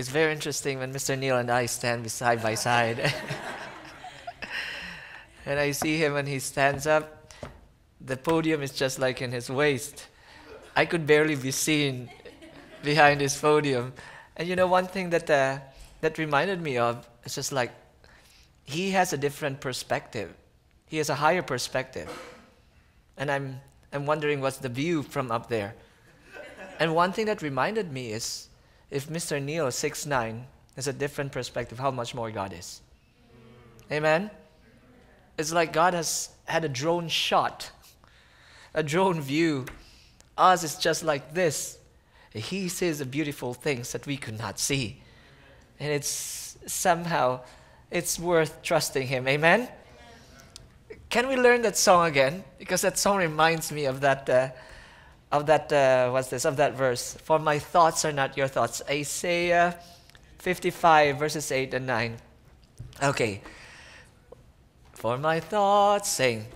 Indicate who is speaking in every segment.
Speaker 1: It's very interesting when Mr. Neil and I stand side by side. and I see him when he stands up, the podium is just like in his waist. I could barely be seen behind his podium. And you know, one thing that, uh, that reminded me of is just like he has a different perspective. He has a higher perspective. And I'm, I'm wondering what's the view from up there. And one thing that reminded me is if Mr. Neil, six nine, has a different perspective, how much more God is. Amen? It's like God has had a drone shot, a drone view. Us is just like this. He sees the beautiful things that we could not see. And it's somehow, it's worth trusting Him. Amen? Can we learn that song again? Because that song reminds me of that. Uh, of that, uh, what's this, of that verse. For my thoughts are not your thoughts. Isaiah 55, verses 8 and 9. Okay. For my thoughts, sing.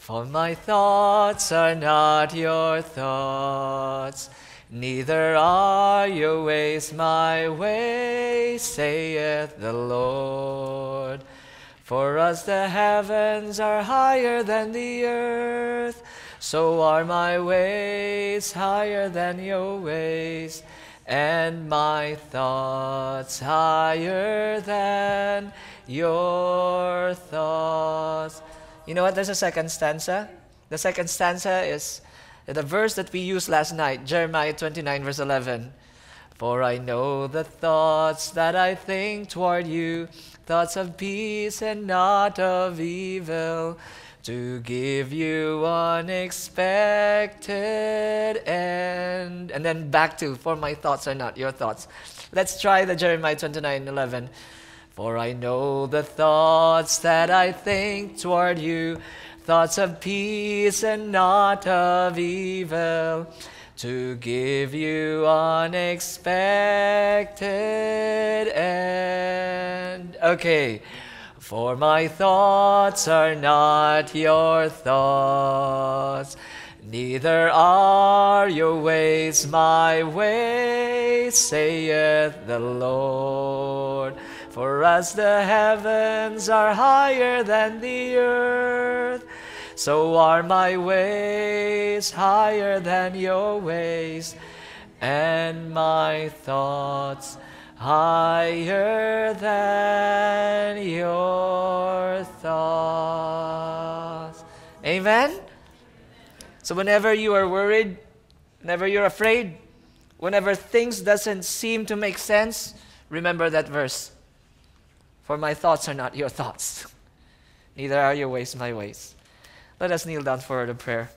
Speaker 1: For my thoughts are not your thoughts, neither are your ways my ways, saith the Lord. For as the heavens are higher than the earth, so are my ways higher than your ways, and my thoughts higher than your thoughts. You know what? There's a second stanza. The second stanza is the verse that we used last night, Jeremiah 29, verse 11. For I know the thoughts that I think toward you, thoughts of peace and not of evil to give you unexpected end. And then back to, for my thoughts are not your thoughts. Let's try the Jeremiah 29 11. For I know the thoughts that I think toward you, thoughts of peace and not of evil, to give you unexpected end. Okay. For my thoughts are not your thoughts, neither are your ways my ways, saith the Lord. For as the heavens are higher than the earth, so are my ways higher than your ways, and my thoughts higher than your thoughts. Amen? So whenever you are worried, whenever you're afraid, whenever things doesn't seem to make sense, remember that verse. For my thoughts are not your thoughts, neither are your ways my ways. Let us kneel down for a prayer.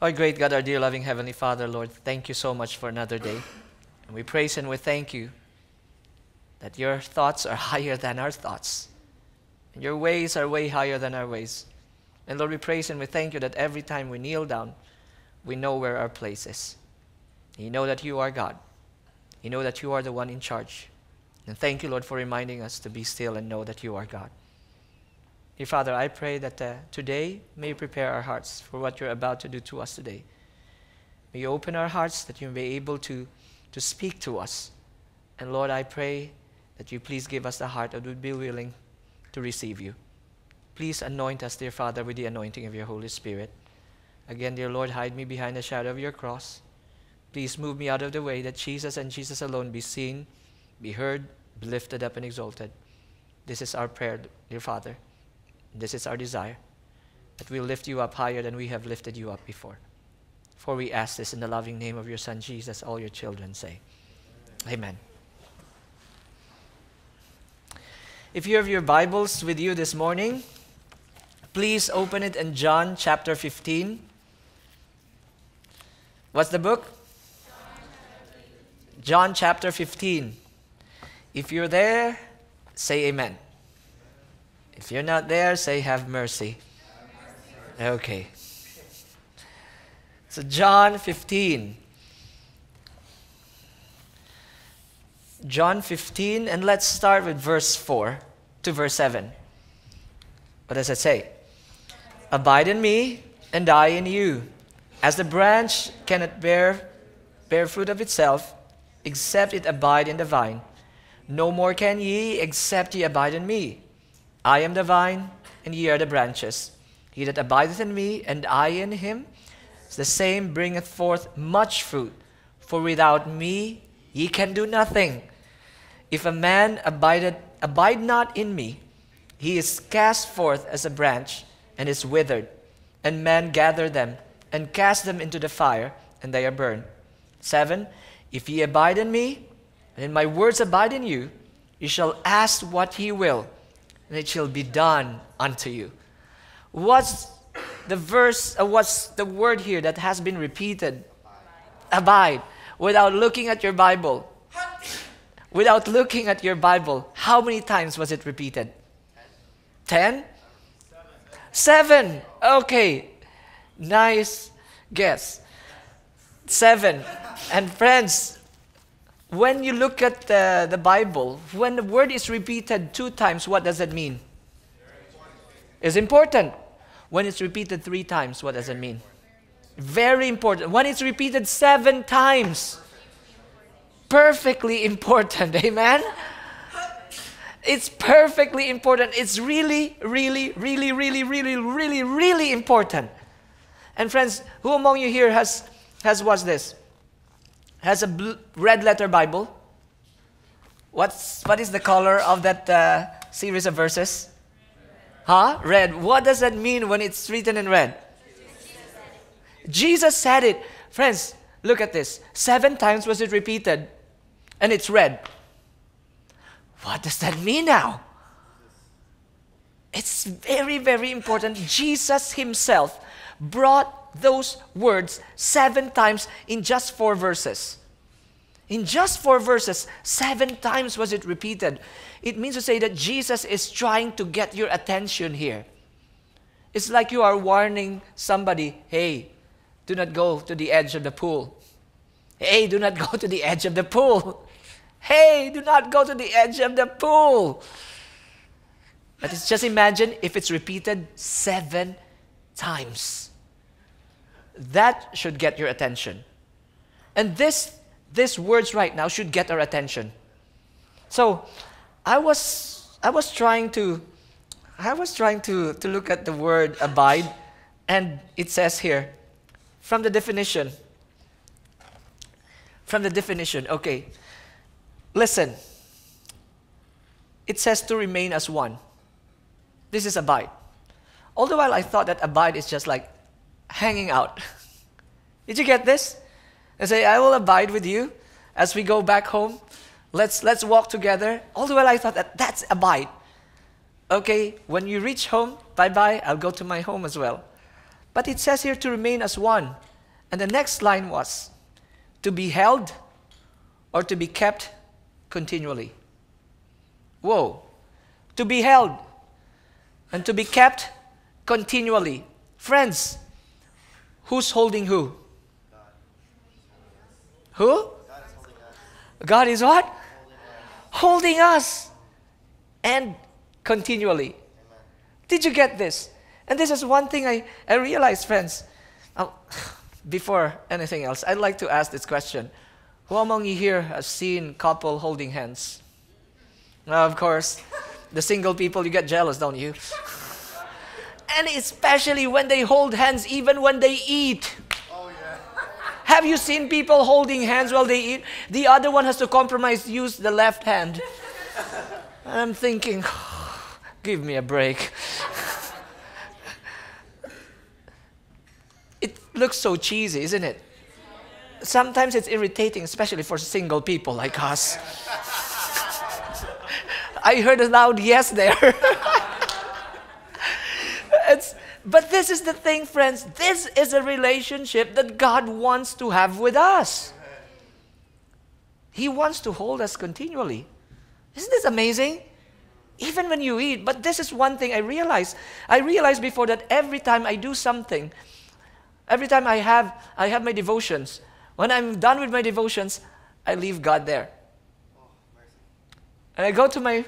Speaker 1: Our great God, our dear loving Heavenly Father, Lord, thank you so much for another day. And we praise and we thank you that your thoughts are higher than our thoughts. And your ways are way higher than our ways. And Lord, we praise and we thank you that every time we kneel down, we know where our place is. You know that you are God. You know that you are the one in charge. And thank you, Lord, for reminding us to be still and know that you are God. Dear Father, I pray that uh, today may you prepare our hearts for what you're about to do to us today. May you open our hearts that you may be able to, to speak to us. And Lord, I pray that you please give us the heart that would be willing to receive you. Please anoint us, dear Father, with the anointing of your Holy Spirit. Again, dear Lord, hide me behind the shadow of your cross. Please move me out of the way that Jesus and Jesus alone be seen, be heard, be lifted up, and exalted. This is our prayer, dear Father. This is our desire that we'll lift you up higher than we have lifted you up before. For we ask this in the loving name of your Son Jesus, all your children say, Amen. If you have your Bibles with you this morning, please open it in John chapter 15. What's the book? John chapter 15. If you're there, say amen. If you're not there, say, Have mercy. Okay. So, John 15. John 15, and let's start with verse 4 to verse 7. What does it say? Abide in me, and I in you. As the branch cannot bear, bear fruit of itself, except it abide in the vine, no more can ye, except ye abide in me. I am the vine, and ye are the branches. He that abideth in me, and I in him, the same bringeth forth much fruit. For without me ye can do nothing. If a man abideth, abide not in me, he is cast forth as a branch and is withered, and men gather them and cast them into the fire, and they are burned. 7. If ye abide in me, and my words abide in you, ye shall ask what ye will, and it shall be done unto you. What's the verse, uh, what's the word here that has been repeated? Abide. Without looking at your Bible. Without looking at your Bible, how many times was it repeated? Ten? Seven. Okay. Nice guess. Seven. And friends, when you look at the, the Bible, when the word is repeated two times, what does it mean? It's important. When it's repeated three times, what does it mean? Very important. When it's repeated seven times, perfectly important. Amen? It's perfectly important. It's really, really, really, really, really, really, really important. And friends, who among you here has, has watched this? Has a red letter Bible? What's, what is the color of that uh, series of verses? Huh? Red. What does that mean when it's written in red? Jesus said it. Friends, look at this. Seven times was it repeated, and it's red. What does that mean now? It's very, very important. Jesus Himself brought those words seven times in just four verses. In just four verses, seven times was it repeated. It means to say that Jesus is trying to get your attention here. It's like you are warning somebody, hey, do not go to the edge of the pool. Hey, do not go to the edge of the pool. Hey, do not go to the edge of the pool. But just imagine if it's repeated seven times. That should get your attention. And this, these words right now should get our attention. So I was I was trying to I was trying to, to look at the word abide, and it says here, from the definition, from the definition, okay, Listen, it says to remain as one. This is abide. All the while I thought that abide is just like hanging out. Did you get this? I say, I will abide with you as we go back home. Let's, let's walk together. All the while I thought that that's abide. Okay, when you reach home, bye bye, I'll go to my home as well. But it says here to remain as one. And the next line was to be held or to be kept continually. Whoa. To be held and to be kept continually. Friends, who's holding who? Who? God is holding us. God is what? Holding us. And continually. Did you get this? And this is one thing I, I realized, friends. Before anything else, I'd like to ask this question who among you here has seen couple holding hands? Now, of course, the single people, you get jealous, don't you? and especially when they hold hands, even when they eat. Oh, yeah. Have you seen people holding hands while they eat? The other one has to compromise, use the left hand. And I'm thinking, give me a break. it looks so cheesy, isn't it? sometimes it's irritating, especially for single people like us. I heard a loud yes there. but this is the thing, friends. This is a relationship that God wants to have with us. He wants to hold us continually. Isn't this amazing? Even when you eat. But this is one thing I realized. I realized before that every time I do something, every time I have, I have my devotions, when I'm done with my devotions, I leave God there. And I go to my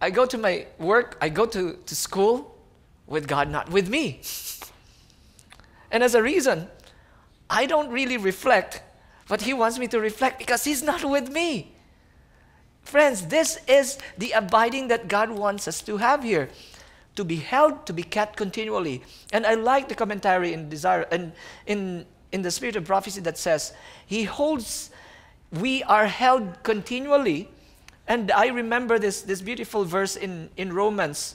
Speaker 1: I go to my work, I go to, to school with God, not with me. And as a reason, I don't really reflect what He wants me to reflect because He's not with me. Friends, this is the abiding that God wants us to have here. To be held, to be kept continually. And I like the commentary in desire and in, in the spirit of prophecy that says, He holds, we are held continually. And I remember this, this beautiful verse in, in Romans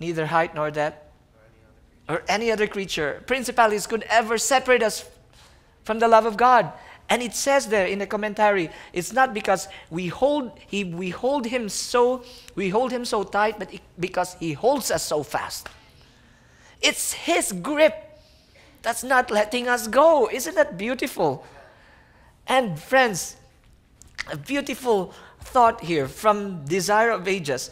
Speaker 1: neither height nor depth or any other creature, principalities could ever separate us from the love of God. And it says there in the commentary, it's not because we hold he, we hold him so we hold him so tight, but it, because he holds us so fast. It's his grip that's not letting us go. Isn't that beautiful? And friends, a beautiful thought here from Desire of Ages.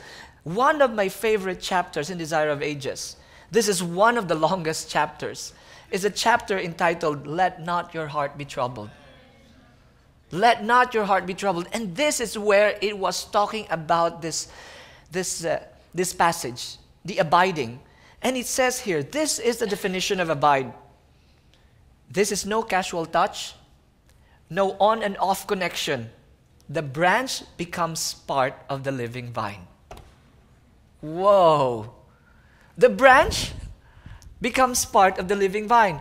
Speaker 1: One of my favorite chapters in Desire of Ages. This is one of the longest chapters. Is a chapter entitled Let Not Your Heart Be Troubled. Let not your heart be troubled. And this is where it was talking about this, this, uh, this passage, the abiding. And it says here, this is the definition of abide. This is no casual touch, no on and off connection. The branch becomes part of the living vine. Whoa! The branch becomes part of the living vine.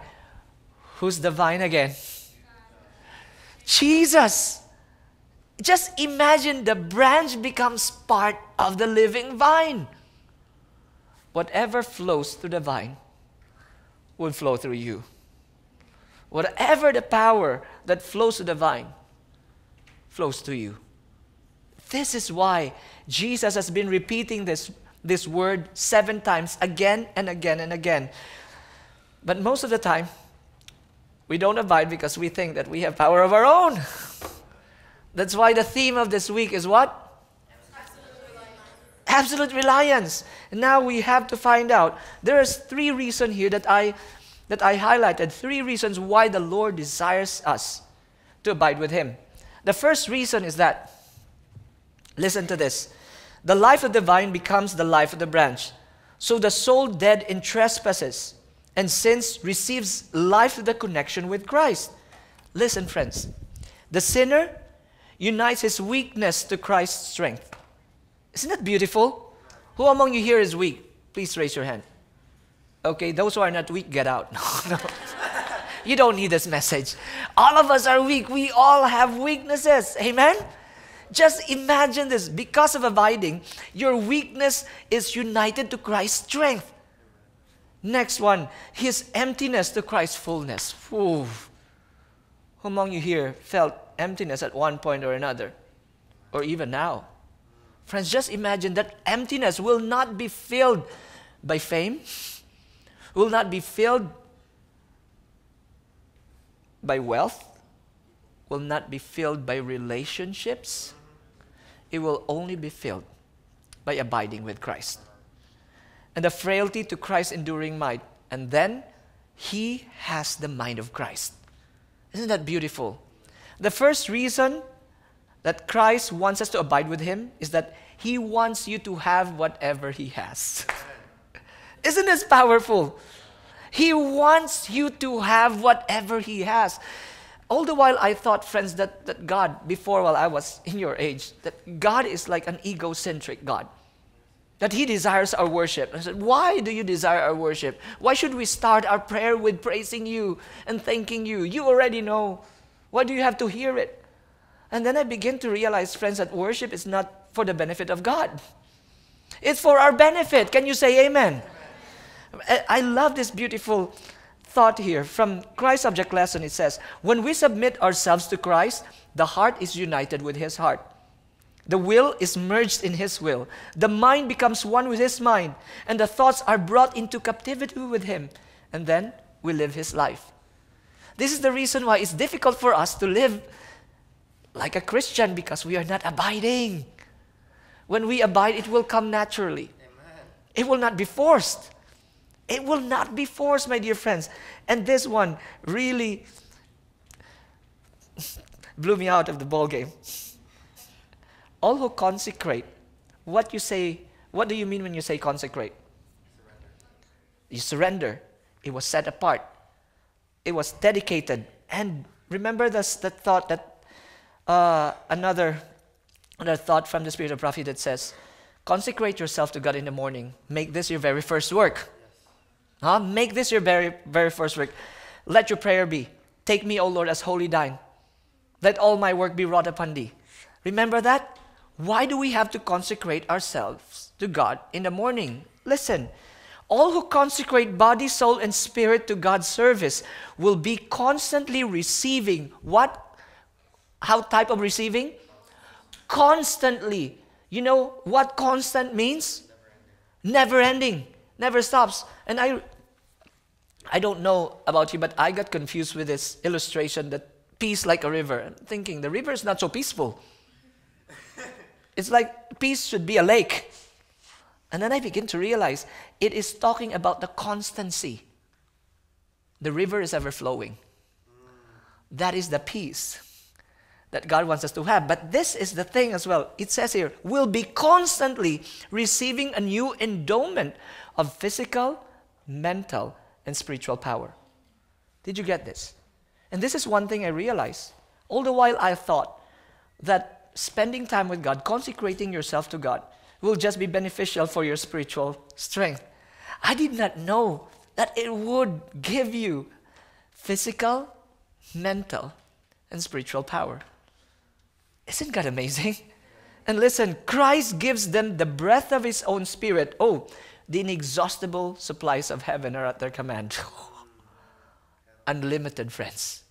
Speaker 1: Who's the vine again? Jesus. Just imagine the branch becomes part of the living vine. Whatever flows through the vine will flow through you. Whatever the power that flows through the vine flows to you. This is why Jesus has been repeating this, this word seven times again and again and again. But most of the time, we don't abide because we think that we have power of our own. That's why the theme of this week is what? Absolute reliance. Now we have to find out. There's three reasons here that I that I highlighted. Three reasons why the Lord desires us to abide with Him. The first reason is that, listen to this, the life of the vine becomes the life of the branch. So the soul dead in trespasses and sins receives life through the connection with Christ. Listen, friends. The sinner unites his weakness to Christ's strength. Isn't that beautiful? Who among you here is weak? Please raise your hand. Okay, those who are not weak, get out. No, no. you don't need this message. All of us are weak. We all have weaknesses. Amen? Just imagine this. Because of abiding, your weakness is united to Christ's strength. Next one, his emptiness to Christ's fullness. Who among you here felt emptiness at one point or another? Or even now? Friends, just imagine that emptiness will not be filled by fame, will not be filled by wealth, will not be filled by relationships. It will only be filled by abiding with Christ and the frailty to Christ's enduring might. And then he has the mind of Christ. Isn't that beautiful? The first reason that Christ wants us to abide with him is that he wants you to have whatever he has. Isn't this powerful? He wants you to have whatever he has. All the while I thought, friends, that, that God, before while I was in your age, that God is like an egocentric God that He desires our worship. I said, Why do you desire our worship? Why should we start our prayer with praising you and thanking you? You already know. Why do you have to hear it? And then I begin to realize, friends, that worship is not for the benefit of God, it's for our benefit. Can you say amen? amen. I love this beautiful thought here from Christ's Object Lesson. It says, When we submit ourselves to Christ, the heart is united with His heart. The will is merged in His will. The mind becomes one with His mind, and the thoughts are brought into captivity with Him. And then we live His life. This is the reason why it's difficult for us to live like a Christian because we are not abiding. When we abide, it will come naturally, Amen. it will not be forced. It will not be forced, my dear friends. And this one really blew me out of the ball game all who consecrate, what you say, what do you mean when you say consecrate? Surrender. You surrender. It was set apart. it was dedicated. And remember this, that thought that uh, another, another thought from the spirit of prophet that says, consecrate yourself to God in the morning. Make this your very first work. Huh? Make this your very, very first work. Let your prayer be, Take me, O Lord, as wholly thine. Let all my work be wrought upon thee. Remember that? Why do we have to consecrate ourselves to God in the morning? Listen, all who consecrate body, soul, and spirit to God's service will be constantly receiving what? How type of receiving? Constantly. You know what constant means? Never ending. Never stops. And I I don't know about you, but I got confused with this illustration that peace like a river. I'm thinking the river is not so peaceful. it's like peace should be a lake. And then I begin to realize it is talking about the constancy. The river is ever flowing. That is the peace that God wants us to have. But this is the thing as well. It says here, we'll be constantly receiving a new endowment of physical, mental, and spiritual power. Did you get this? And this is one thing I realized. All the while I thought that spending time with God, consecrating yourself to God, will just be beneficial for your spiritual strength. I did not know that it would give you physical, mental, and spiritual power. Isn't God amazing? And listen, Christ gives them the breath of His own Spirit. Oh, the inexhaustible supplies of heaven are at their command. Unlimited, friends.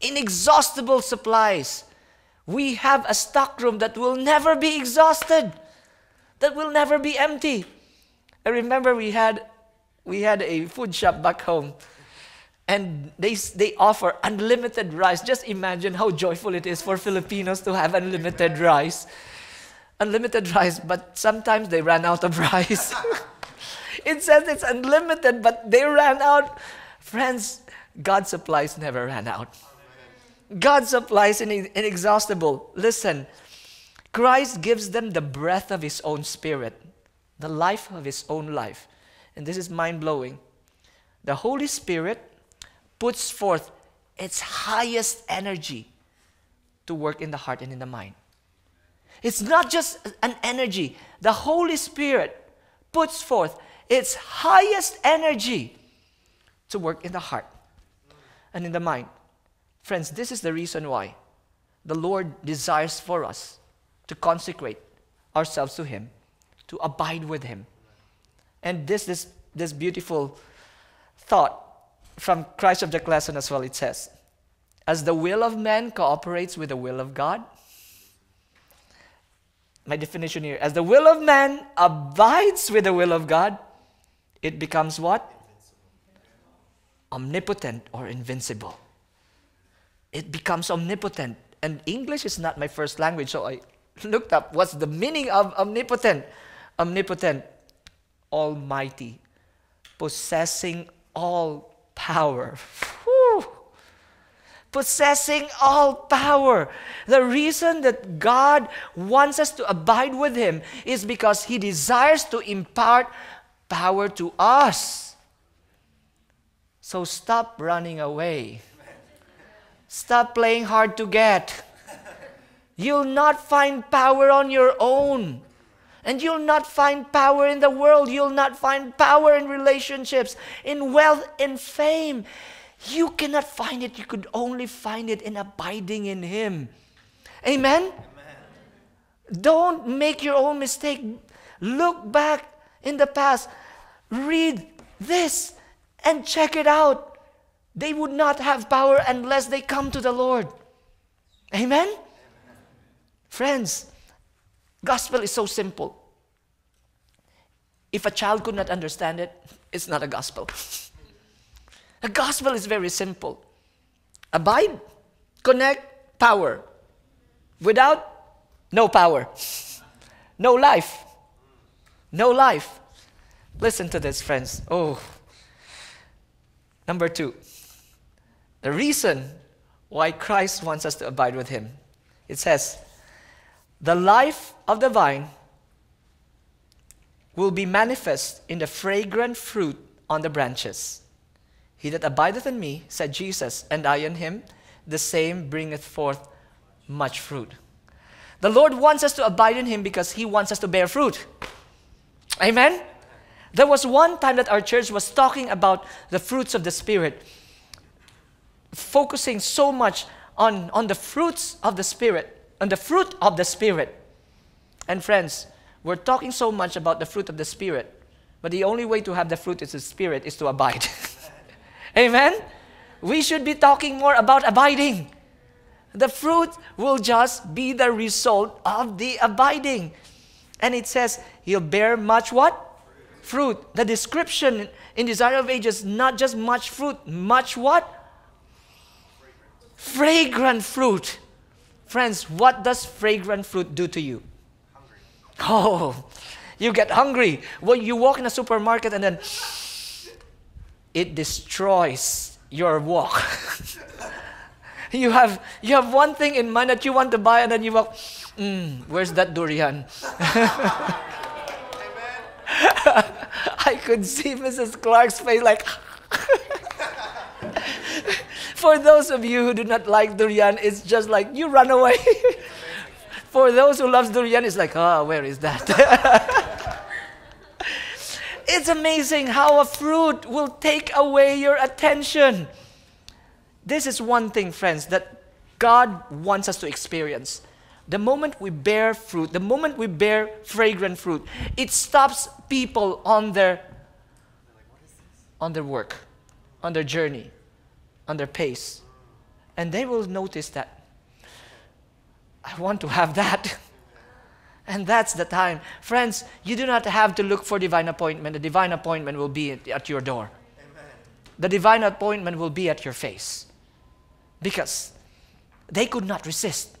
Speaker 1: Inexhaustible supplies. We have a stockroom that will never be exhausted that will never be empty. I remember we had, we had a food shop back home and they, they offer unlimited rice. Just imagine how joyful it is for Filipinos to have unlimited rice. Unlimited rice, but sometimes they ran out of rice. it says it's unlimited, but they ran out. Friends, God's supplies never ran out. God's supplies is inexhaustible. Listen, Christ gives them the breath of His own Spirit, the life of His own life. And this is mind blowing. The Holy Spirit puts forth its highest energy to work in the heart and in the mind. It's not just an energy, the Holy Spirit puts forth its highest energy to work in the heart and in the mind. Friends, this is the reason why the Lord desires for us to consecrate ourselves to Him, to abide with Him. And this, this, this beautiful thought from Christ the lesson as well, it says, as the will of man cooperates with the will of God, my definition here, as the will of man abides with the will of God, it becomes what? Omnipotent or invincible. It becomes omnipotent. And English is not my first language, so I looked up what's the meaning of omnipotent. Omnipotent, almighty, possessing all power. Whew. Possessing all power. The reason that God wants us to abide with Him is because He desires to impart power to us. So stop running away. Stop playing hard to get. You'll not find power on your own. And you'll not find power in the world. You'll not find power in relationships, in wealth, in fame. You cannot find it. You could only find it in abiding in Him. Amen? Amen? Don't make your own mistake. Look back in the past. Read this and check it out. They would not have power unless they come to the Lord. Amen? Friends, gospel is so simple. If a child could not understand it, it's not a gospel. the gospel is very simple. Abide, connect, power. Without, no power. No life. No life. Listen to this, friends. Oh. Number two, the reason why Christ wants us to abide with Him. It says, the life of the vine will be manifest in the fragrant fruit on the branches. He that abideth in me, said Jesus, and I in him, the same bringeth forth much fruit. The Lord wants us to abide in him because he wants us to bear fruit. Amen? There was one time that our church was talking about the fruits of the Spirit, focusing so much on, on the fruits of the Spirit, on the fruit of the Spirit. And friends, we're talking so much about the fruit of the Spirit, but the only way to have the fruit of the Spirit is to abide. Amen? We should be talking more about abiding. The fruit will just be the result of the abiding. And it says, He'll bear much what? Fruit. The description in Desire of Ages, not just much fruit, much what? Fragrant fruit. Friends, what does fragrant fruit do to you? Hungry. Oh, you get hungry. When you walk in a supermarket and then it destroys your walk. you have you have one thing in mind that you want to buy and then you walk, mm, where's that durian? I could see Mrs. Clark's face like For those of you who do not like durian, it's just like you run away. For those who loves durian, it's like, oh, where is that? it's amazing how a fruit will take away your attention. This is one thing, friends, that God wants us to experience. The moment we bear fruit, the moment we bear fragrant fruit, it stops people on their on their work, on their journey, on their pace. And they will notice that I want to have that. And that's the time. Friends, you do not have to look for divine appointment. The divine appointment will be at, your door. Amen. The divine appointment will be at your face. Because they could not resist.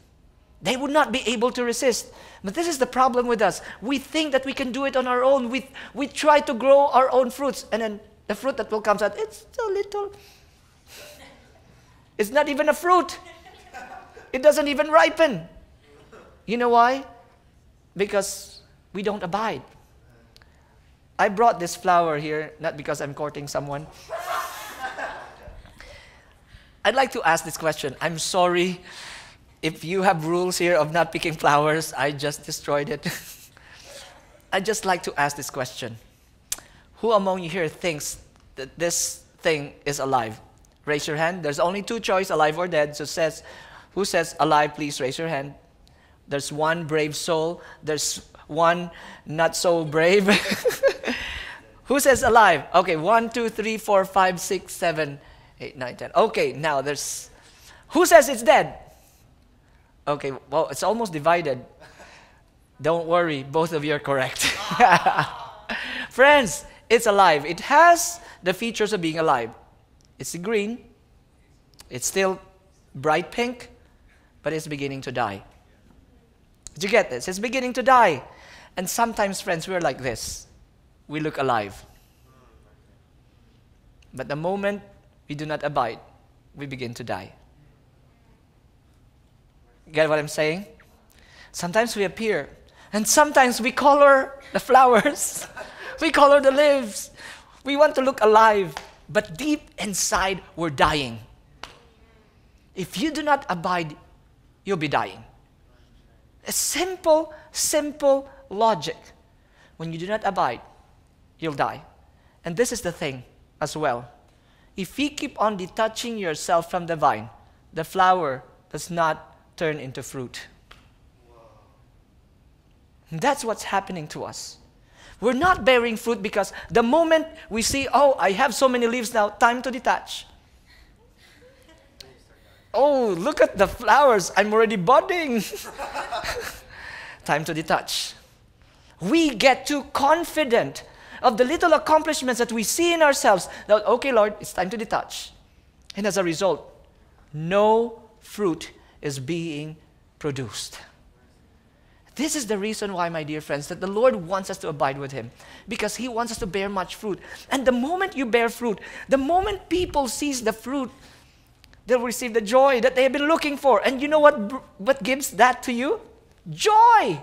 Speaker 1: They would not be able to resist. But this is the problem with us. We think that we can do it on our own. We, we try to grow our own fruits, and then the fruit that will come out, it's so little. It's not even a fruit. It doesn't even ripen. You know why? Because we don't abide. I brought this flower here not because I'm courting someone. I'd like to ask this question. I'm sorry if you have rules here of not picking flowers, I just destroyed it. I'd just like to ask this question Who among you here thinks that this thing is alive? Raise your hand. There's only two choice, alive or dead. So says, who says alive? Please raise your hand. There's one brave soul. There's one not so brave. who says alive? Okay, one, two, three, four, five, six, seven, eight, nine, ten. Okay, now there's. Who says it's dead? Okay, well, it's almost divided. Don't worry, both of you are correct. Friends, it's alive. It has the features of being alive. It's green, it's still bright pink, but it's beginning to die. Did you get this? It's beginning to die. And sometimes, friends, we're like this. We look alive. But the moment we do not abide, we begin to die. Get what I'm saying? Sometimes we appear, and sometimes we color the flowers, we color the leaves. We want to look alive, but deep inside, we're dying. If you do not abide, you'll be dying. A simple, simple logic. When you do not abide, you'll die. And this is the thing as well. If you keep on detaching yourself from the vine, the flower does not turn into fruit. That's what's happening to us. We're not bearing fruit because the moment we see, oh, I have so many leaves now, time to detach. Oh, look at the flowers, I'm already budding. time to detach. We get too confident of the little accomplishments that we see in ourselves that, okay, Lord, it's time to detach. And as a result, no fruit is being produced. This is the reason why, my dear friends, that the Lord wants us to abide with Him because He wants us to bear much fruit. And the moment you bear fruit, the moment people sees the fruit, they'll receive the joy that they have been looking for. And you know what, what gives that to you? Joy.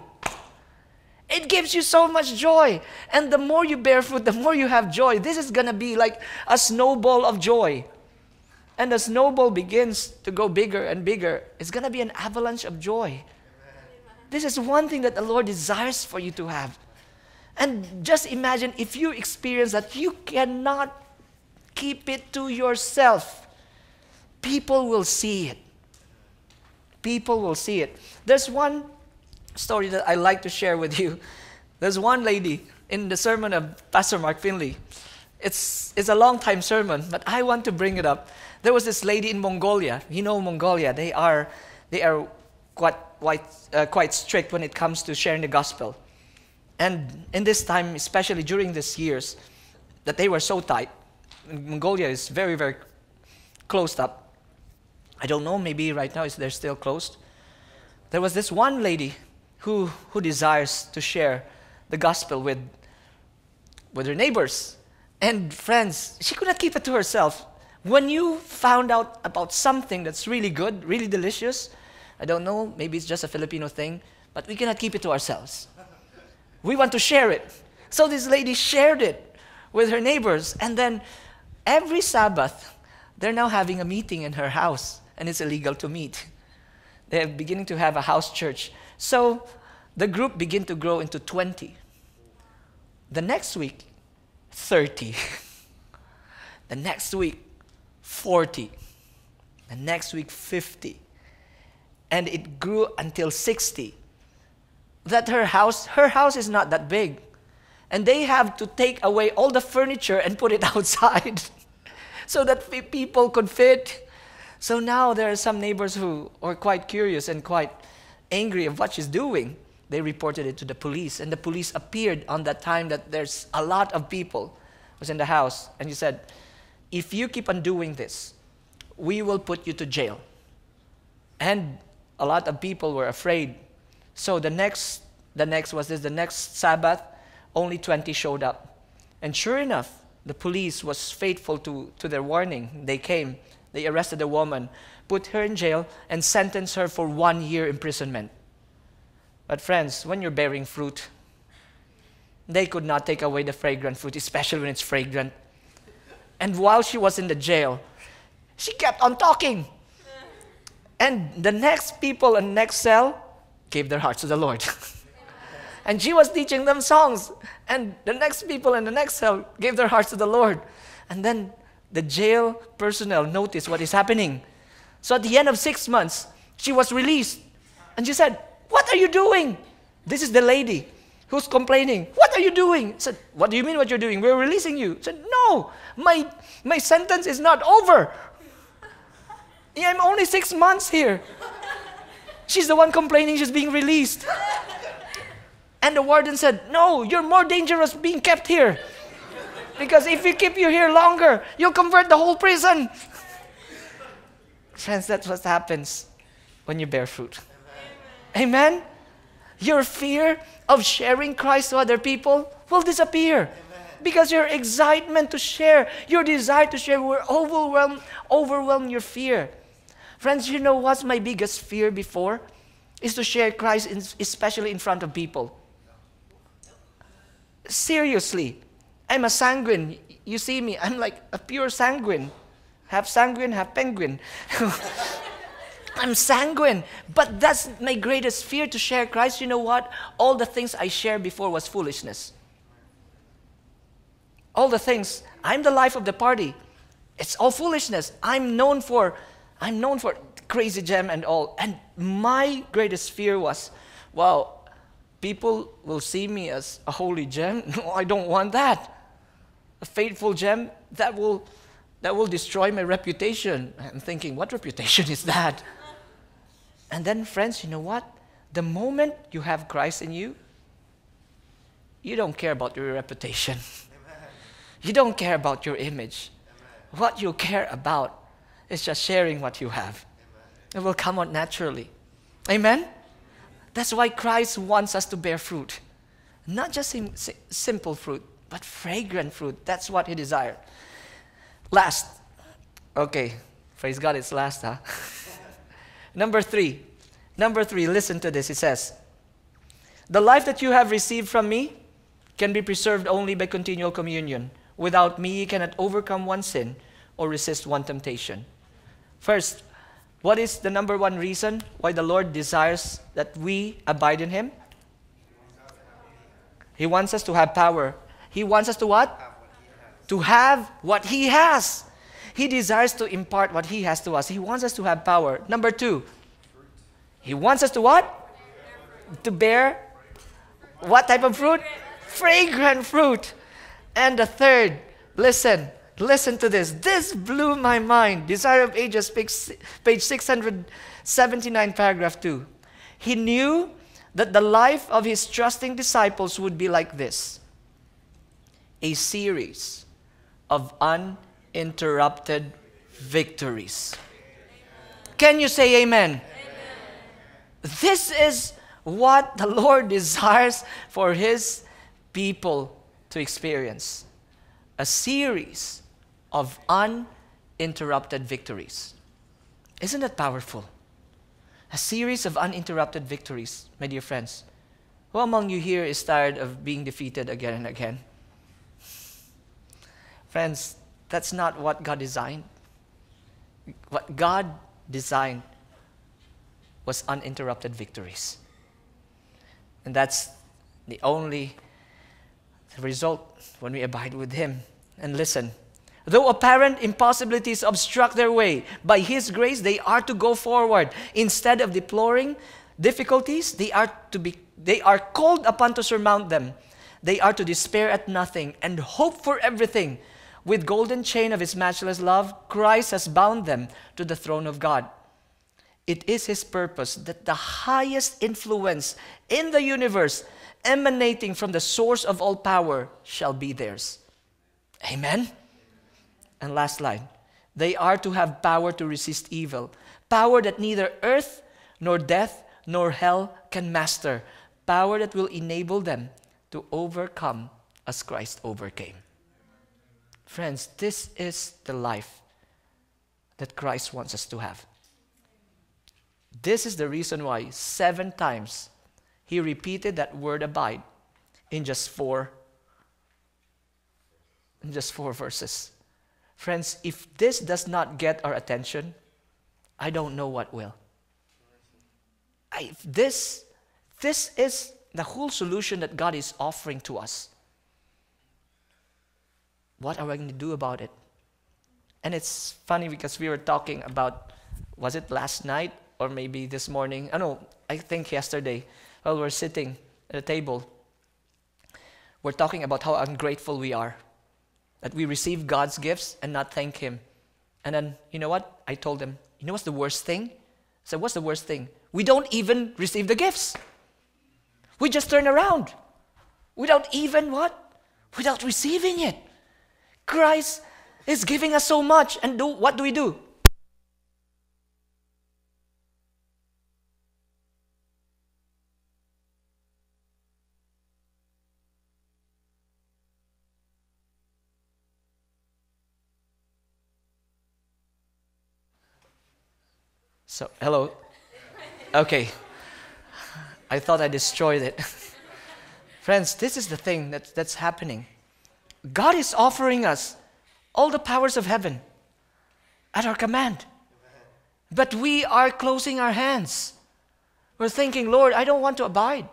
Speaker 1: It gives you so much joy. And the more you bear fruit, the more you have joy. This is going to be like a snowball of joy. And the snowball begins to go bigger and bigger. It's going to be an avalanche of joy. This is one thing that the Lord desires for you to have. And just imagine if you experience that, you cannot keep it to yourself. People will see it. People will see it. There's one story that I like to share with you. There's one lady in the sermon of Pastor Mark Finley. It's, it's a long time sermon, but I want to bring it up. There was this lady in Mongolia. You know Mongolia, they are, they are quite, quite, uh, quite strict when it comes to sharing the gospel. And in this time, especially during these years, that they were so tight. Mongolia is very, very closed up. I don't know, maybe right now they're still closed. There was this one lady who, who desires to share the gospel with, with her neighbors and friends. She could not keep it to herself. When you found out about something that's really good, really delicious, I don't know, maybe it's just a Filipino thing, but we cannot keep it to ourselves. We want to share it. So this lady shared it with her neighbors. And then every Sabbath, they're now having a meeting in her house, and it's illegal to meet. They're beginning to have a house church. So the group began to grow into 20. The next week, 30. the next week, 40. The next week, 50. And it grew until 60 that her house, her house is not that big. And they have to take away all the furniture and put it outside so that people could fit. So now there are some neighbors who are quite curious and quite angry of what she's doing. They reported it to the police, and the police appeared on that time that there's a lot of people was in the house, and he said, "If you keep on doing this, we will put you to jail." And a lot of people were afraid so the next, the next was this, the next Sabbath, only 20 showed up. And sure enough, the police was faithful to, to their warning. They came, they arrested the woman, put her in jail, and sentenced her for one year imprisonment. But friends, when you're bearing fruit, they could not take away the fragrant fruit, especially when it's fragrant. And while she was in the jail, she kept on talking. And the next people in the next cell, gave their hearts to the Lord. and she was teaching them songs. And the next people in the next cell gave their hearts to the Lord. And then the jail personnel noticed what is happening. So at the end of six months, she was released. And she said, What are you doing? This is the lady who's complaining. What are you doing? I said, What do you mean what you're doing? We're releasing you. I said, No, my, my sentence is not over. I'm only six months here. She's the one complaining she's being released. And the warden said, No, you're more dangerous being kept here. Because if we keep you here longer, you'll convert the whole prison. Friends, that's what happens when you bear fruit. Amen. Amen? Your fear of sharing Christ to other people will disappear. Because your excitement to share, your desire to share will overwhelm, overwhelm your fear. Friends, you know what's my biggest fear before? Is to share Christ, in, especially in front of people. Seriously, I'm a sanguine. You see me, I'm like a pure sanguine. Half sanguine, half penguin. I'm sanguine. But that's my greatest fear to share Christ. You know what? All the things I shared before was foolishness. All the things. I'm the life of the party. It's all foolishness. I'm known for I'm known for crazy gem and all. And my greatest fear was, well, people will see me as a holy gem. No, I don't want that. A faithful gem that will that will destroy my reputation. I'm thinking, what reputation is that? And then, friends, you know what? The moment you have Christ in you, you don't care about your reputation. Amen. You don't care about your image. Amen. What you care about it's just sharing what you have. It will come out naturally. Amen? That's why Christ wants us to bear fruit. Not just sim- simple fruit, but fragrant fruit. That's what He desired. Last. Okay, praise God, it's last, huh? Number three. Number three, listen to this. It says, The life that you have received from me can be preserved only by continual communion. Without me, you cannot overcome one sin or resist one temptation. First, what is the number one reason why the Lord desires that we abide in Him? He wants us to have power. He wants us to what? To have what He has. He desires to impart what He has to us. He wants us to have power. Number two, He wants us to what? To bear what type of fruit? Fragrant fruit. And the third, listen, listen to this. This blew my mind. Desire of Ages, page 679, paragraph 2. He knew that the life of his trusting disciples would be like this a series of uninterrupted victories. Can you say amen? amen? This is what the Lord desires for his people to experience a series of uninterrupted victories. Isn't that powerful? A series of uninterrupted victories, my dear friends. Who among you here is tired of being defeated again and again? Friends, that's not what God designed. What God designed was uninterrupted victories. And that's the only result when we abide with Him. And listen, Though apparent impossibilities obstruct their way, by His grace they are to go forward. Instead of deploring difficulties, they are, to be, they are called upon to surmount them. They are to despair at nothing and hope for everything. With golden chain of His matchless love, Christ has bound them to the throne of God. It is His purpose that the highest influence in the universe, emanating from the source of all power, shall be theirs. Amen. And last line they are to have power to resist evil, power that neither earth, nor death, nor hell can master, power that will enable them to overcome as Christ overcame. Friends, this is the life that Christ wants us to have. This is the reason why seven times he repeated that word abide in just four in just four verses. Friends, if this does not get our attention, I don't know what will. I, this, this is the whole solution that God is offering to us. What are we going to do about it? And it's funny because we were talking about, was it last night or maybe this morning? Oh, I know, I think yesterday, while we're sitting at a table, we're talking about how ungrateful we are that we receive God's gifts and not thank Him. And then, you know what? I told them, you know what's the worst thing? I said, what's the worst thing? We don't even receive the gifts. We just turn around without even what? Without receiving it. Christ is giving us so much, and do, what do we do? So, hello. Okay. I thought I destroyed it. Friends, this is the thing that, that's happening. God is offering us all the powers of heaven at our command. But we are closing our hands. We're thinking, Lord, I don't want to abide.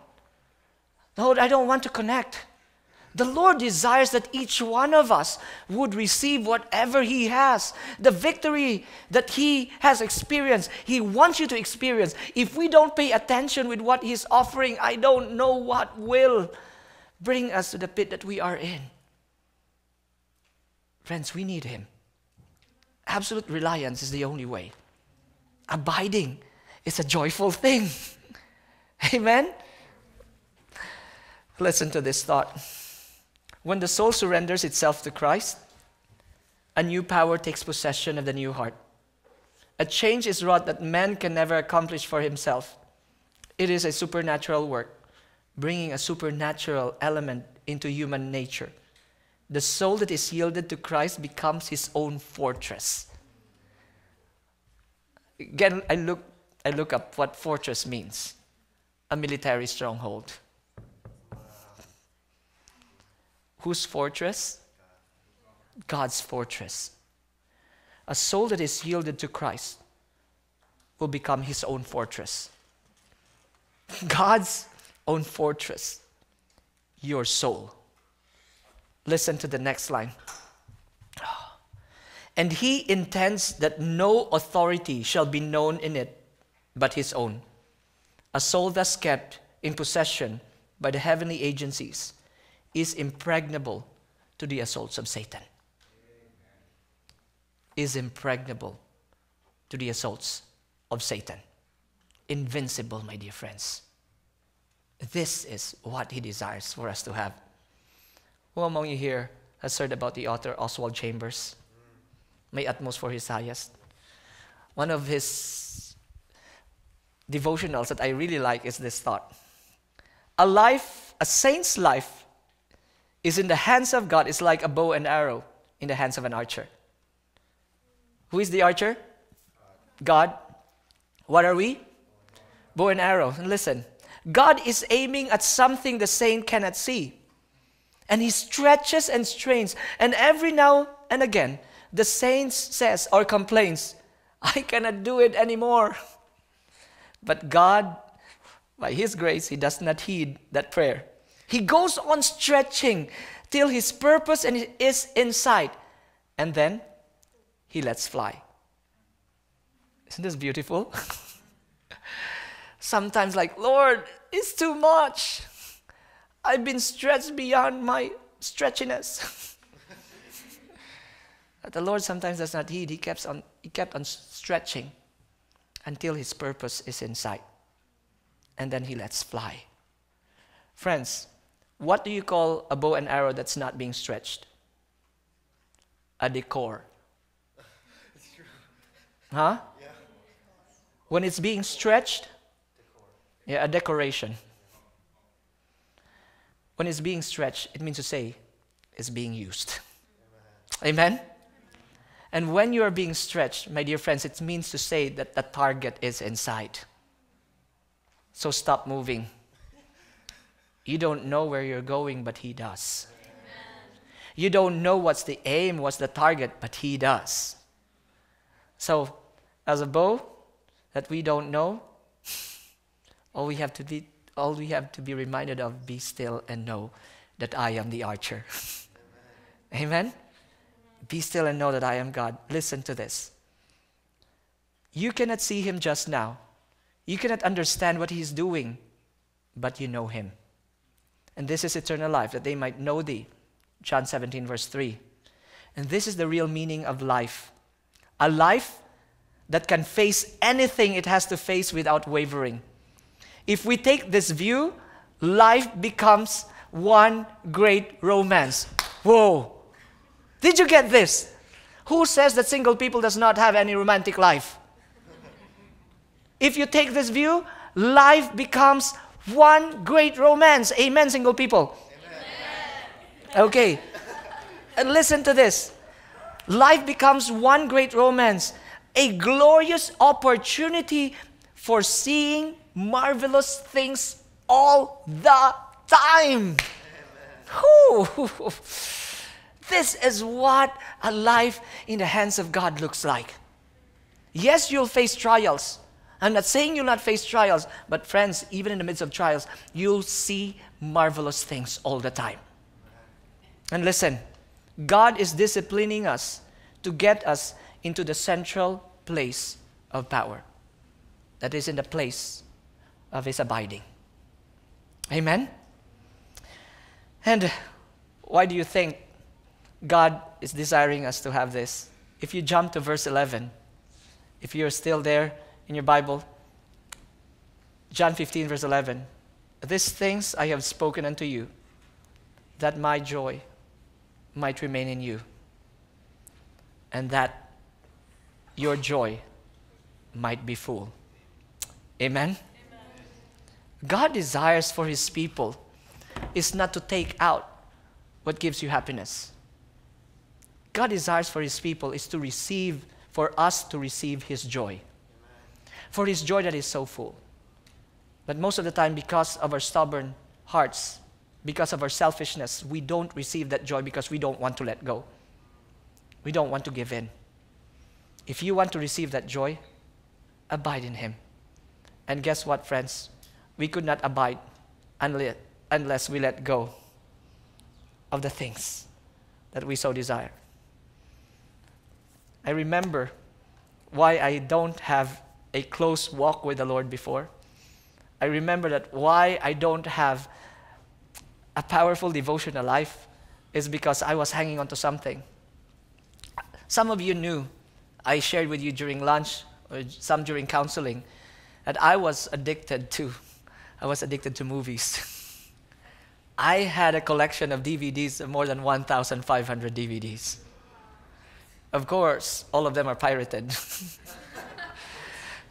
Speaker 1: Lord, I don't want to connect. The Lord desires that each one of us would receive whatever He has. The victory that He has experienced, He wants you to experience. If we don't pay attention with what He's offering, I don't know what will bring us to the pit that we are in. Friends, we need Him. Absolute reliance is the only way. Abiding is a joyful thing. Amen? Listen to this thought. When the soul surrenders itself to Christ, a new power takes possession of the new heart. A change is wrought that man can never accomplish for himself. It is a supernatural work, bringing a supernatural element into human nature. The soul that is yielded to Christ becomes his own fortress. Again, I look, I look up what fortress means a military stronghold. Whose fortress? God's fortress. A soul that is yielded to Christ will become his own fortress. God's own fortress, your soul. Listen to the next line. And he intends that no authority shall be known in it but his own. A soul thus kept in possession by the heavenly agencies is impregnable to the assaults of Satan. Is impregnable to the assaults of Satan. Invincible, my dear friends. This is what he desires for us to have. Who among you here has heard about the author Oswald Chambers? May utmost for his highest. One of his devotionals that I really like is this thought. A life, a saint's life, is in the hands of God, is like a bow and arrow in the hands of an archer. Who is the archer? God. What are we? Bow and arrow. And listen, God is aiming at something the saint cannot see. And he stretches and strains. And every now and again, the saint says or complains, I cannot do it anymore. But God, by his grace, he does not heed that prayer. He goes on stretching till his purpose and is in sight. And then he lets fly. Isn't this beautiful? Sometimes, like, Lord, it's too much. I've been stretched beyond my stretchiness. but the Lord sometimes does not heed. He kept on, he kept on stretching until his purpose is in sight. And then he lets fly. Friends, what do you call a bow and arrow that's not being stretched? A decor. Huh? Yeah. When it's being stretched, yeah, a decoration. When it's being stretched, it means to say it's being used. Amen? And when you are being stretched, my dear friends, it means to say that the target is in sight. So stop moving. You don't know where you're going, but He does. Amen. You don't know what's the aim, what's the target, but He does. So, as a bow that we don't know, all we have to be, all we have to be reminded of, be still and know that I am the archer. Amen. Amen? Be still and know that I am God. Listen to this. You cannot see him just now. You cannot understand what he's doing, but you know him. And this is eternal life, that they might know thee. John 17, verse 3. And this is the real meaning of life a life that can face anything it has to face without wavering. If we take this view, life becomes one great romance. Whoa! Did you get this? Who says that single people does not have any romantic life? If you take this view, life becomes one great romance. Amen, single people. Amen. Okay. And listen to this. Life becomes one great romance, a glorious opportunity for seeing marvelous things all the time. This is what a life in the hands of God looks like. Yes, you'll face trials. I'm not saying you'll not face trials, but friends, even in the midst of trials, you'll see marvelous things all the time. And listen, God is disciplining us to get us into the central place of power. That is in the place of his abiding. Amen? And why do you think God is desiring us to have this? If you jump to verse 11, if you're still there in your Bible, John 15, verse 11, these things I have spoken unto you, that my joy might remain in you, and that your joy might be full. Amen? God desires for His people is not to take out what gives you happiness. God desires for His people is to receive, for us to receive His joy. For His joy that is so full. But most of the time, because of our stubborn hearts, because of our selfishness, we don't receive that joy because we don't want to let go. We don't want to give in. If you want to receive that joy, abide in Him. And guess what, friends? We could not abide unless we let go of the things that we so desire. I remember why I don't have a close walk with the Lord before. I remember that why I don't have a powerful devotional life is because I was hanging on to something. Some of you knew, I shared with you during lunch, or some during counseling, that I was addicted to, I was addicted to movies. I had a collection of DVDs of more than 1,500 DVDs. Of course, all of them are pirated.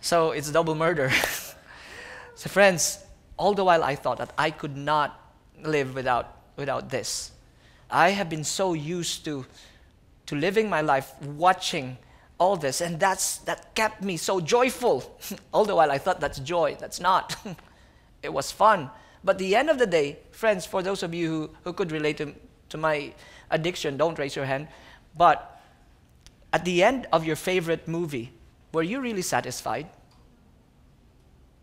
Speaker 1: so it's double murder. so, friends, all the while I thought that I could not live without, without this. I have been so used to, to living my life watching all this, and that's, that kept me so joyful. all the while I thought that's joy. That's not. it was fun. But the end of the day, friends, for those of you who, who could relate to, to my addiction, don't raise your hand. But at the end of your favorite movie, were you really satisfied?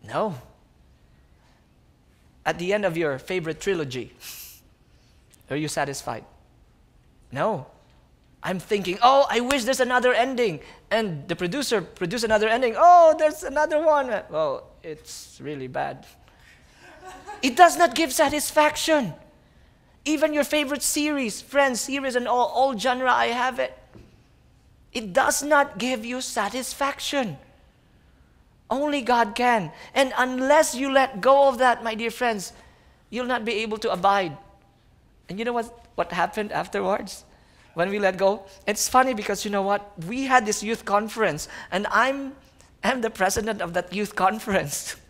Speaker 1: No. At the end of your favorite trilogy, are you satisfied? No. I'm thinking, oh, I wish there's another ending. And the producer produced another ending. Oh, there's another one. Well, it's really bad. It does not give satisfaction. Even your favorite series, friends, series, and all, all genre, I have it. It does not give you satisfaction. Only God can. And unless you let go of that, my dear friends, you'll not be able to abide. And you know what, what happened afterwards? When we let go? It's funny because you know what? We had this youth conference, and I'm, I'm the president of that youth conference.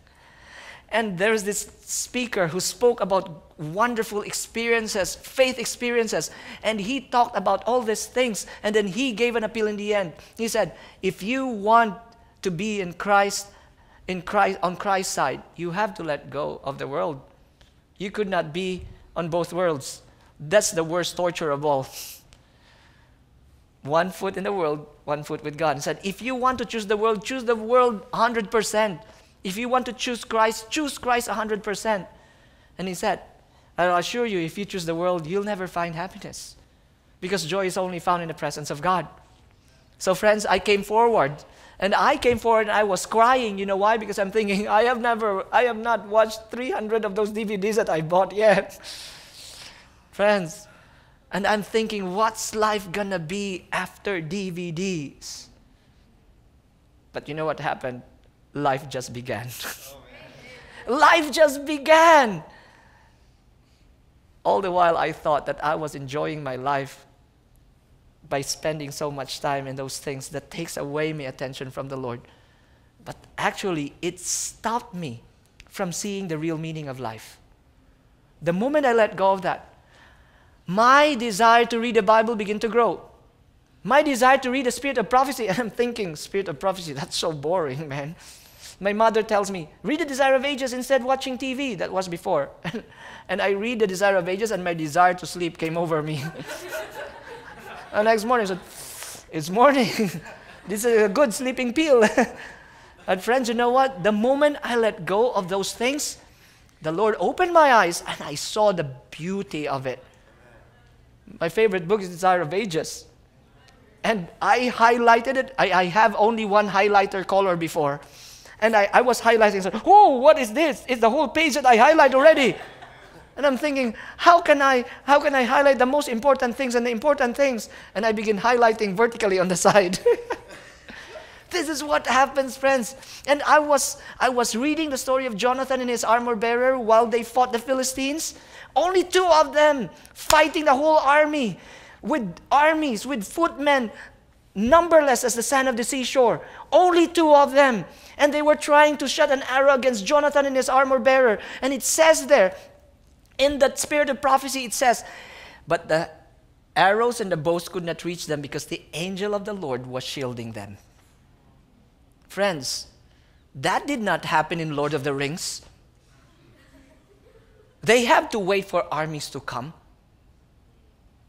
Speaker 1: And there's this speaker who spoke about wonderful experiences, faith experiences, and he talked about all these things. And then he gave an appeal in the end. He said, If you want to be in Christ, in Christ on Christ's side, you have to let go of the world. You could not be on both worlds. That's the worst torture of all. One foot in the world, one foot with God. He said, if you want to choose the world, choose the world 100%. If you want to choose Christ, choose Christ 100%. And he said, I'll assure you, if you choose the world, you'll never find happiness. Because joy is only found in the presence of God. So, friends, I came forward. And I came forward and I was crying. You know why? Because I'm thinking, I have never, I have not watched 300 of those DVDs that I bought yet. friends, and I'm thinking, what's life gonna be after DVDs? But you know what happened? life just began. life just began. All the while, I thought that I was enjoying my life by spending so much time in those things that takes away my attention from the Lord. But actually, it stopped me from seeing the real meaning of life. The moment I let go of that, my desire to read the Bible began to grow. My desire to read the Spirit of Prophecy, and I'm thinking, Spirit of Prophecy, that's so boring, man. My mother tells me, read the Desire of Ages instead of watching TV. That was before. and I read the Desire of Ages and my desire to sleep came over me. the next morning I said, it's morning. this is a good sleeping pill. and friends, you know what? The moment I let go of those things, the Lord opened my eyes and I saw the beauty of it. My favorite book is Desire of Ages. And I highlighted it. I, I have only one highlighter color before. And I, I was highlighting, so, oh, what is this? It's the whole page that I highlight already. And I'm thinking, how can I how can I highlight the most important things and the important things? And I begin highlighting vertically on the side. this is what happens, friends. And I was I was reading the story of Jonathan and his armor bearer while they fought the Philistines. Only two of them fighting the whole army with armies, with footmen, numberless as the sand of the seashore. Only two of them. And they were trying to shot an arrow against Jonathan and his armor bearer. And it says there, in that spirit of prophecy, it says, But the arrows and the bows could not reach them because the angel of the Lord was shielding them. Friends, that did not happen in Lord of the Rings. They have to wait for armies to come.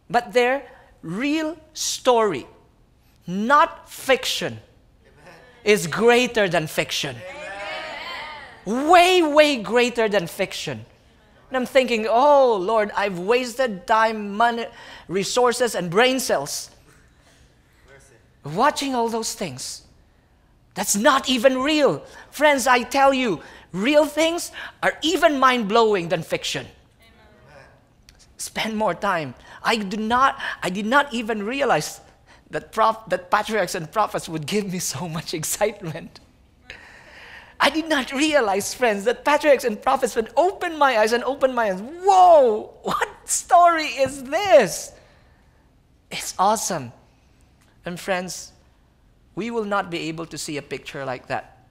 Speaker 1: But their real story, not fiction, is greater than fiction. Way, way greater than fiction. And I'm thinking, oh Lord, I've wasted time, money, resources, and brain cells watching all those things. That's not even real. Friends, I tell you, real things are even mind blowing than fiction. Spend more time. I do not, I did not even realize that, prof, that patriarchs and prophets would give me so much excitement. I did not realize, friends, that patriarchs and prophets would open my eyes and open my eyes. Whoa, what story is this? It's awesome. And friends, we will not be able to see a picture like that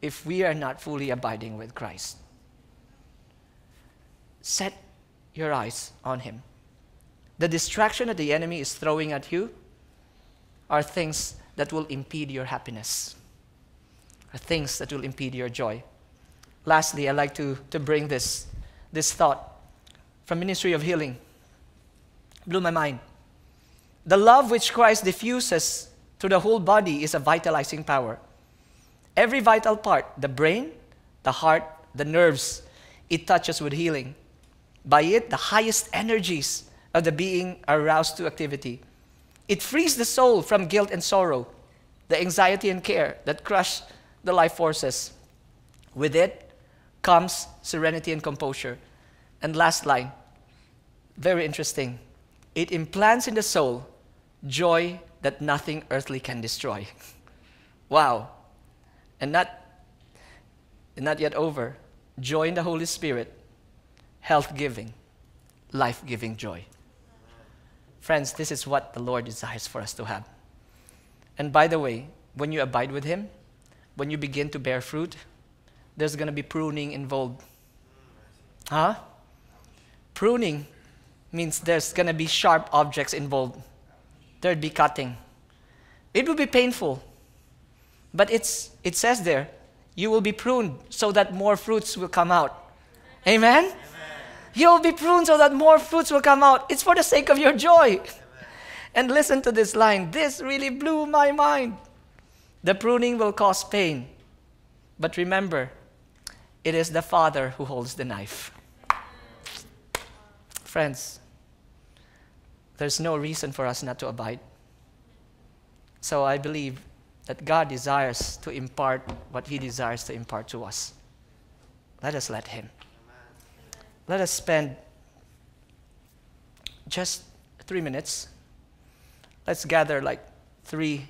Speaker 1: if we are not fully abiding with Christ. Set your eyes on Him. The distraction that the enemy is throwing at you are things that will impede your happiness, are things that will impede your joy. Lastly, I'd like to, to bring this, this thought from Ministry of Healing. Blew my mind. The love which Christ diffuses through the whole body is a vitalizing power. Every vital part, the brain, the heart, the nerves, it touches with healing. By it, the highest energies of the being are aroused to activity. It frees the soul from guilt and sorrow, the anxiety and care that crush the life forces. With it comes serenity and composure. And last line, very interesting. It implants in the soul joy that nothing earthly can destroy. wow. And not, not yet over. Joy in the Holy Spirit health giving, life giving joy. Friends, this is what the Lord desires for us to have. And by the way, when you abide with Him, when you begin to bear fruit, there's going to be pruning involved. Huh? Pruning means there's going to be sharp objects involved. There'd be cutting. It will be painful. But it's, it says there, you will be pruned so that more fruits will come out. Amen? You'll be pruned so that more fruits will come out. It's for the sake of your joy. And listen to this line. This really blew my mind. The pruning will cause pain. But remember, it is the Father who holds the knife. Friends, there's no reason for us not to abide. So I believe that God desires to impart what He desires to impart to us. Let us let Him let us spend just three minutes. Let's gather like three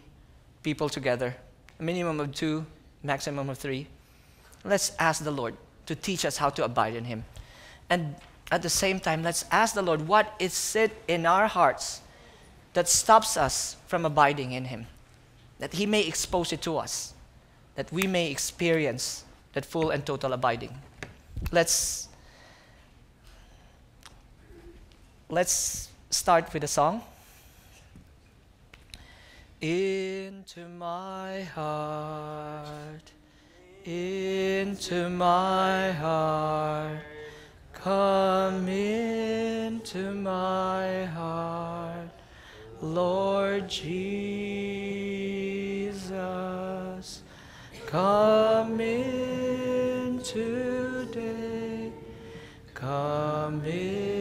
Speaker 1: people together, a minimum of two, maximum of three. Let's ask the Lord to teach us how to abide in Him. And at the same time, let's ask the Lord what is it in our hearts that stops us from abiding in Him, that He may expose it to us, that we may experience that full and total abiding. Let's let's start with a song. Into my heart, into my heart, come into my heart, Lord Jesus, come in today, come in.